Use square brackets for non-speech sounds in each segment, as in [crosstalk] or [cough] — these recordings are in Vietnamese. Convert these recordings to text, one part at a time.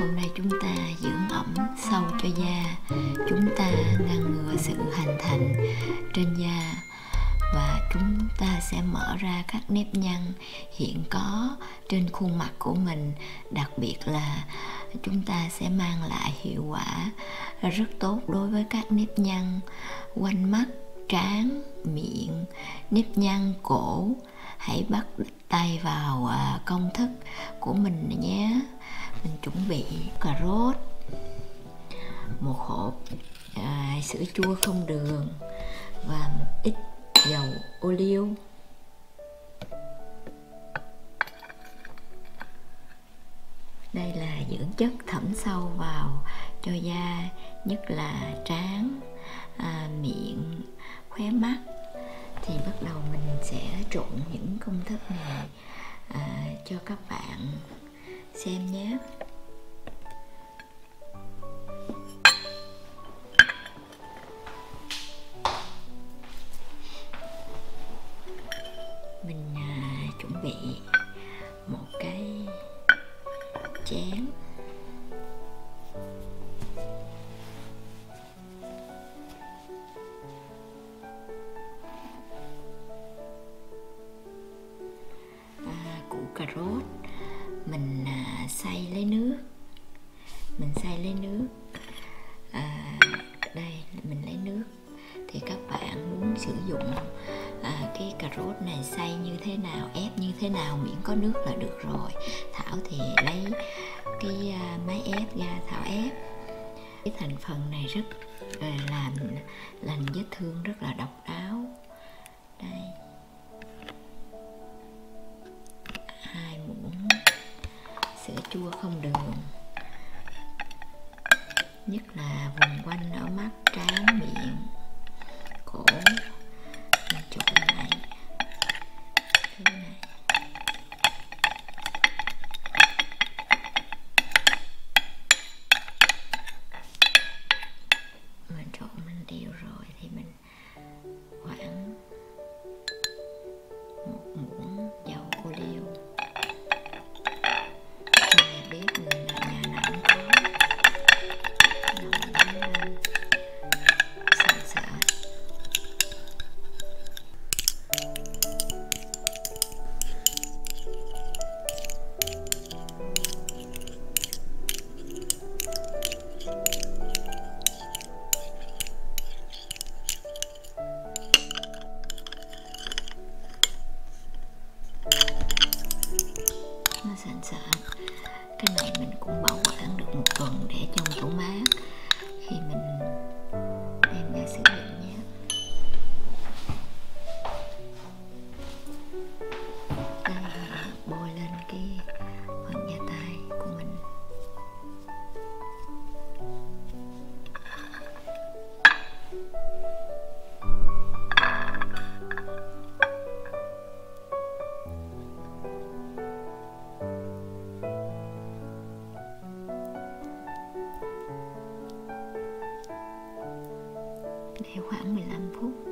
hôm nay chúng ta dưỡng ẩm sâu cho da. Chúng ta ngăn ngừa sự hình thành trên da. Và chúng ta sẽ mở ra các nếp nhăn hiện có trên khuôn mặt của mình. Đặc biệt là chúng ta sẽ mang lại hiệu quả rất tốt đối với các nếp nhăn quanh mắt, trán, miệng, nếp nhăn cổ. Hãy bắt tay vào à, công thức của mình nhé mình chuẩn bị cà rốt một hộp à, sữa chua không đường và một ít dầu ô liu đây là dưỡng chất thẩm sâu vào cho da nhất là trán à, miệng khóe mắt. Thì bắt đầu mình sẽ trộn những công thức này à, cho các bạn xem nhé. Xay như thế nào, ép như thế nào, miễn có nước là được rồi. Thảo thì lấy cái à, máy ép ra, thảo ép. Cái thành phần này rất làm, lành vết thương rất là độc đáo. Đây. Hai muỗng sữa chua không đường. Nhất là vùng quanh ở mắt, trán, miệng. Khoảng 15 phút.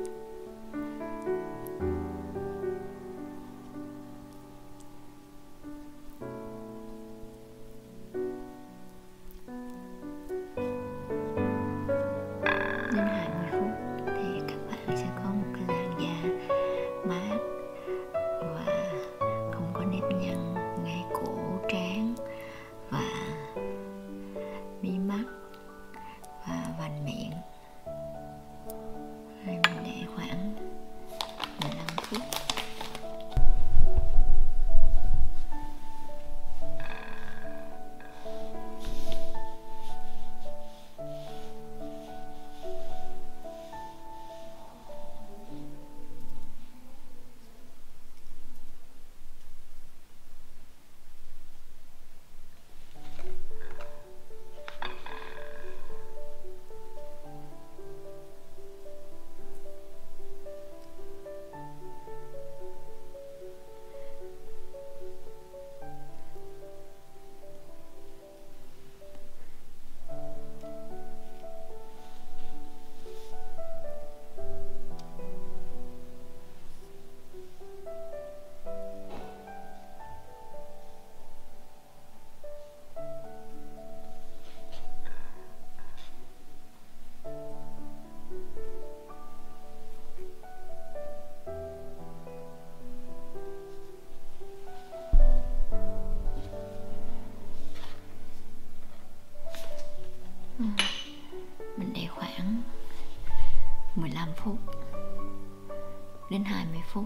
Đến 20 phút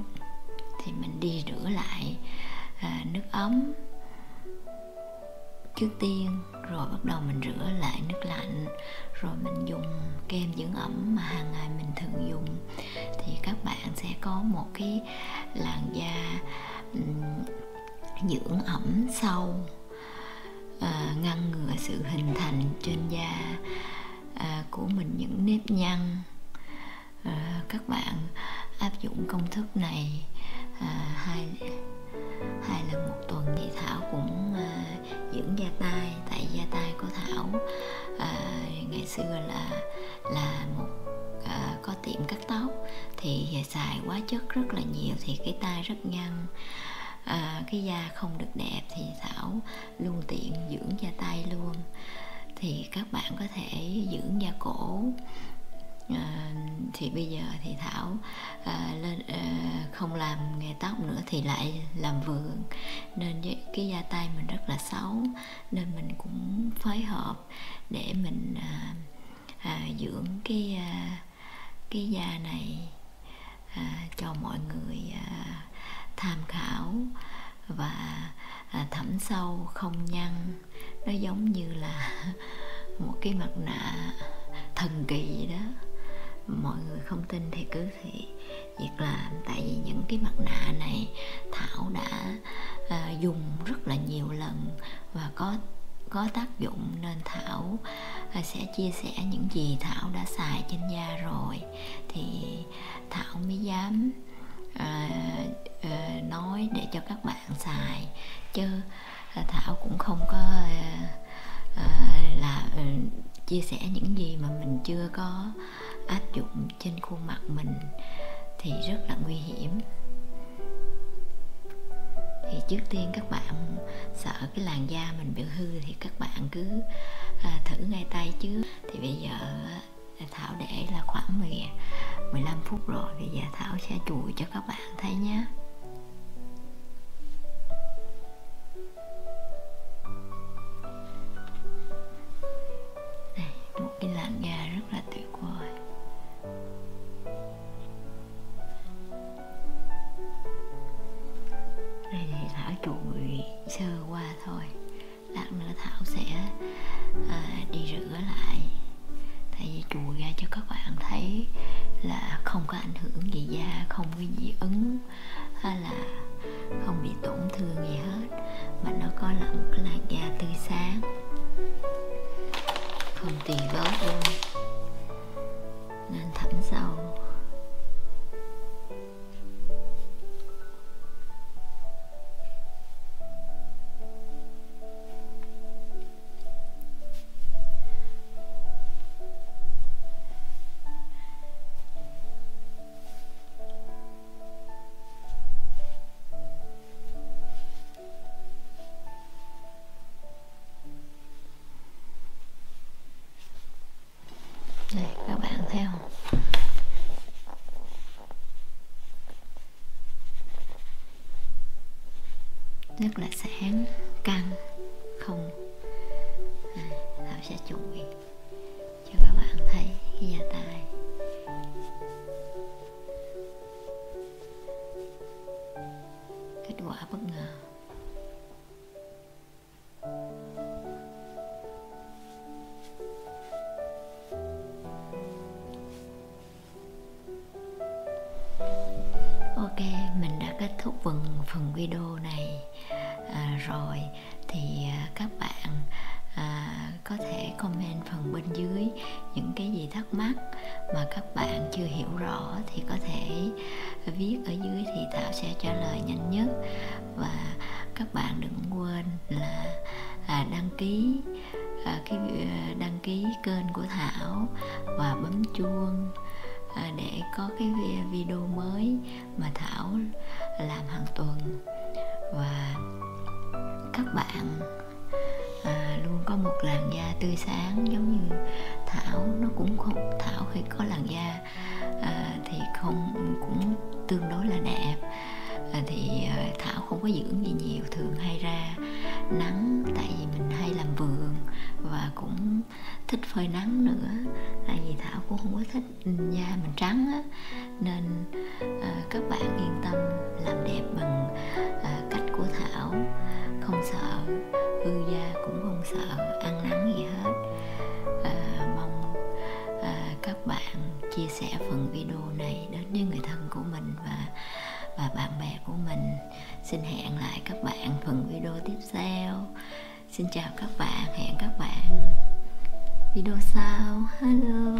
thì mình đi rửa lại à, nước ấm trước tiên rồi bắt đầu mình rửa lại nước lạnh rồi mình dùng kem dưỡng ẩm mà hàng ngày mình thường dùng. Thì các bạn sẽ có một cái làn da um, dưỡng ẩm sâu à, ngăn ngừa sự hình thành trên da à, của mình những nếp nhăn. À, các bạn áp dụng công thức này à, hai hai lần một tuần thì thảo cũng à, dưỡng da tay tại da tay của thảo à, ngày xưa là là một à, có tiệm cắt tóc thì xài quá chất rất là nhiều thì cái tay rất nhăn à, cái da không được đẹp thì thảo luôn tiện dưỡng da tay luôn. Thì các bạn có thể dưỡng da cổ à, thì bây giờ thì thảo à, lên à, không làm nghề tóc nữa thì lại làm vườn. Nên cái da tay mình rất là xấu nên mình cũng phối hợp để mình à, à, dưỡng cái à, cái da này à, cho mọi người à, tham khảo và à, thẩm sâu không nhăn. Nó giống như là [laughs] một cái mặt nạ thần kỳ vậy đó mọi người không tin thì cứ thì việc làm. Tại vì những cái mặt nạ này thảo đã à, dùng rất là nhiều lần và có có tác dụng nên thảo à, sẽ chia sẻ những gì thảo đã xài trên da rồi. Thì thảo mới dám à, à, nói để cho các bạn xài. Chứ à, thảo cũng không có à, à, là à, chia sẻ những gì mà mình chưa có áp dụng trên khuôn mặt mình thì rất là nguy hiểm. Thì trước tiên các bạn sợ cái làn da mình bị hư thì các bạn cứ à, thử ngay tay chứ. Thì bây giờ Thảo để là khoảng 10 15 phút rồi bây giờ Thảo sẽ chùi cho các bạn thấy nhé trụi sơ qua thôi. Lát nữa thảo sẽ à, đi rửa lại. Tại vì chùi ra cho các bạn thấy là không có ảnh hưởng gì da không có dị ứng hay là không bị tổn thương gì hết. Mà nó có là một cái làn da tươi sáng. Không tì vớt luôn nên thẩm sâu rất là sáng căng không à, thảo sẽ bị cho các bạn thấy cái da tay kết quả bất ngờ. Ok mình đã kết thúc phần phần video này à, rồi thì à, các bạn à, có thể comment phần bên dưới những cái gì thắc mắc mà các bạn chưa hiểu rõ thì có thể viết ở dưới thì thảo sẽ trả lời nhanh nhất. Và các bạn đừng quên là à, đăng ký à, cái à, đăng ký kênh của thảo và bấm chuông à, để có cái video mới mà thảo làm hàng tuần. Và các bạn à, luôn có một làn da tươi sáng giống như thảo. Nó cũng không thảo khi có làn da à, thì không cũng tương đối là đẹp. À, thì à, thảo không có dưỡng gì nhiều thường hay ra nắng tại vì mình hay làm vườn và cũng thích phơi nắng nữa. Tại vì thảo cũng không có thích da mình trắng á nên à, Xin chào các bạn, hẹn các bạn video sau. Hello.